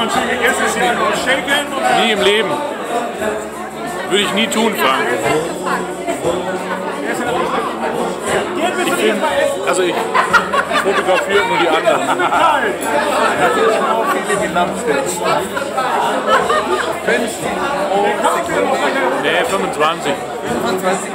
mal schon gegessen? Ist hier nur Shaken oder? Nie im Leben. Würde ich nie tun, Frank. Ich bin, also ich fotografiere nur die anderen. Nee, 25. 25